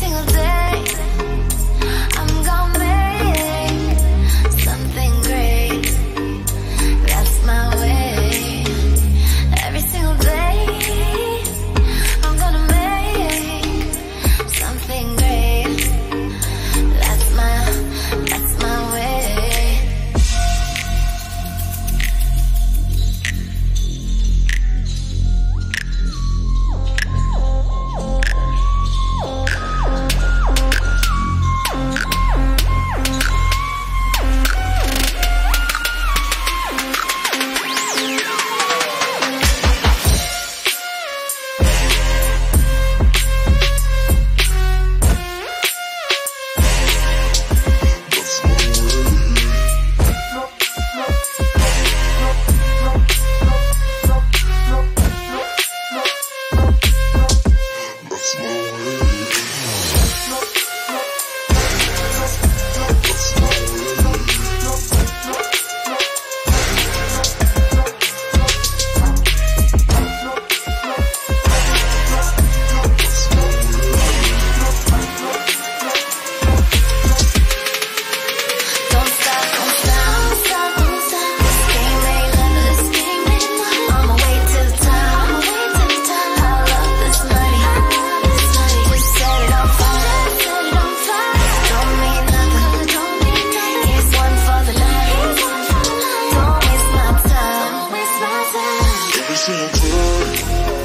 single day. to the.